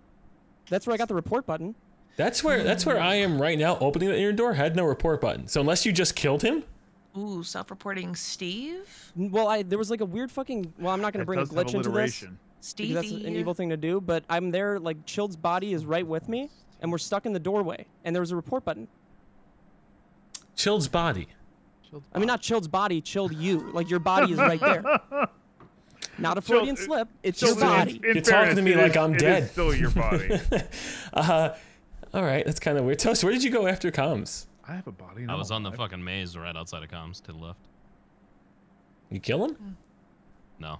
That's where I got the report button. That's where that's where I am right now. Opening the inner door had no report button. So unless you just killed him, Ooh, self-reporting Steve. Well, I there was like a weird fucking. Well, I'm not gonna That bring a glitch into this alliteration. because that's an evil thing to do. But I'm there. Like Chilled's body is right with me, and we're stuck in the doorway. And there was a report button. Chilled's body. I mean, not Chilled's body, Chilled you. Like your body is right there. Not a Freudian Chilled- slip. It's Chilled your body. in You're talking to me like is- I'm dead. it is dead. still your body. uh, all right, that's kind of weird. Toast, where did you go after comms? I have a body. I was on the fuck. fucking maze right outside of comms to the left. You kill him? No.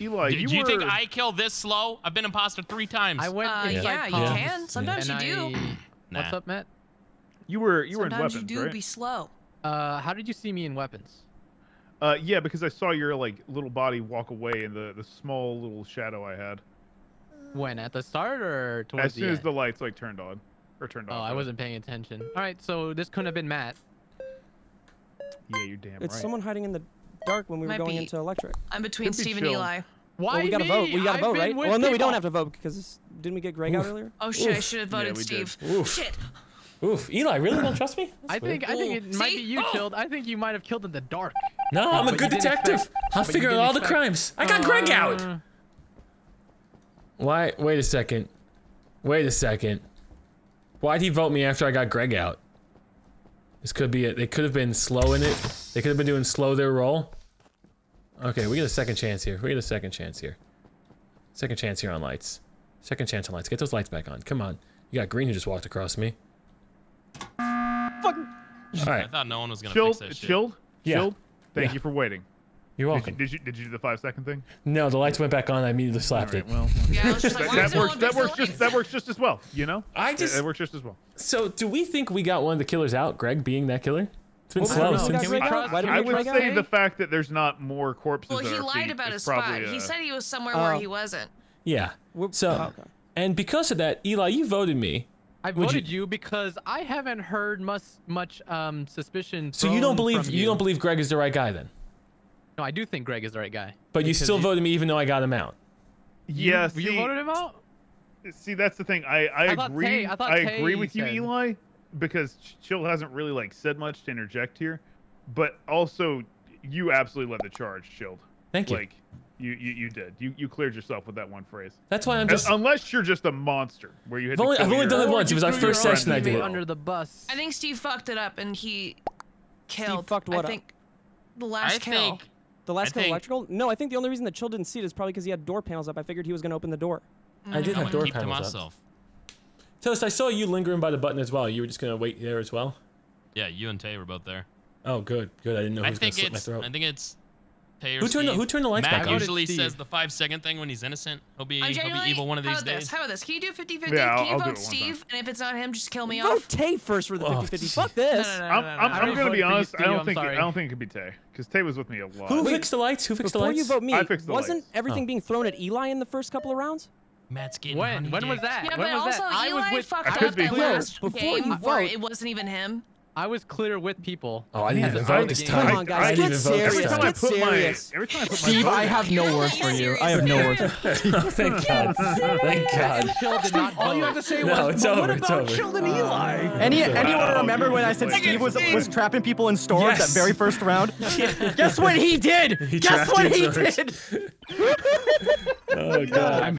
Eli, Did you, you, were... think I kill this slow? I've been imposter three times. I went Uh, inside yeah, you can. Sometimes and you do. I- What's up, Matt? You were you were in Sometimes weapons, you do right? be slow. Uh, how did you see me in weapons? Uh, yeah, because I saw your like little body walk away in the the small little shadow I had. When at the start or towards As soon the as end? the lights like turned on or turned Oh, off. I rather. wasn't paying attention. All right, so this couldn't have been Matt. Yeah, you're damn It's right. someone hiding in the dark when we were going be- into electric. I'm between Could be Steve and. Eli. Why well, we gotta me? vote. We gotta I've vote, right? Well, no, we don't have to vote because didn't we get Greg out earlier? Oh shit, I should have voted we did. Steve. Oof. Shit. Oof, Eli, really don't trust me? I weird. think I think it might See? be you Oh. killed. I think you might have killed in the dark. No, I'm a but you good detective. expect- I'll figure out didn't all the crimes. I got Greg out. Uh, Why? Wait a second. Wait a second. Why'd he vote me after I got Greg out? This could be it. They could have been slow in it. They could have been doing slow their roll. Okay, we get a second chance here. We get a second chance here. Second chance here on lights. Second chance on lights. Get those lights back on. Come on. You got Green who just walked across me. All I thought no one was gonna chilled, fix that shit. chilled, Yeah. chilled. Thank Yeah. you for waiting. You're Did welcome. you, did you did you do the five second thing? No, the lights went back on. I immediately slapped it. Well, Yeah, I was just like, that, that works. That works just that works just as well. You know. I It- just- it, works just as well. So, do we think we got one of the killers out? Greg being that killer? It's been Well, slow I don't since. Can we I, Why did I we would try say that? the fact that there's not more corpses. Well, he lied feet about his spot. probably, He uh, said he was somewhere where Oh. he wasn't. Yeah. So, oh, okay. and because of that, Eli, you voted me. I Would you- voted you, because I haven't heard much much um suspicion. So you don't believe from you. don't believe Greg is the right guy then? No, I do think Greg is the right guy. But you Because still voted me even though I got him out. Yeah, you, see, you voted him out. see, that's the thing. I I, I agree. Tay- I thought I Tay agree with you, Eli, because Chill hasn't really like said much to interject here, but also you absolutely led the charge, Chilled. Thank you. Like you you, you did. You you cleared yourself with that one phrase. That's why I'm Un- just. Unless you're just a monster, where you had I've only- I've only done it once. It was our first session I did under the bus. I think Steve fucked it up and he killed. Steve fucked what I up? the last I kill. think The last I kill think- electrical? No, I think the only reason that Chill didn't see it is probably because he had door panels up. I figured he was gonna open the door. I did mm. I'm have door keep to panels up. myself. Toast, I saw you lingering by the button as well. You were just gonna wait there as well. Yeah, you and Tay were both there. Oh, good, good. I didn't know who was gonna slit my throat. I think it's. Tay Who turned the- who turned the lights Mac back on? usually Steve. says the five second thing when he's innocent. He'll be, I'm he'll genuinely, be evil one of how these about days. this? How about this? Can you do 50 50? Yeah, Can I'll- you I'll vote it one. Steve? And if it's not him, just kill me Vote off. Tay first for the Oh, 50-50. Fuck this. No, no, no, I'm, no, I'm, I'm gonna be voted for honest. I don't think sorry. I don't think it could be Tay because Tay was with me a lot. Who Wait, fixed the lights? Who fixed the lights? Before lights? you vote me, I fixed the wasn't lights. everything Oh. being thrown at Eli in the first couple of rounds? Matt's getting When? When was that? Yeah, when but was also that? I was Eli with. fucked I up could that clear. last Before game you vote- it wasn't even him. I was clear with people. Oh, I didn't At even vote this time. Come on, guys, I didn't get serious. Every time time. I Get put my every time I put Steve, vote I have no words for you. I have no words. thank God. Thank God. Chill did not all you have to say No, was, it's over, what it's about over." Chilled and Eli? Any Okay. anyone Wow, remember when I said like- Steve was was trapping people in storage Yes. that very first round? Guess what he did? He Guess what he did? Oh God.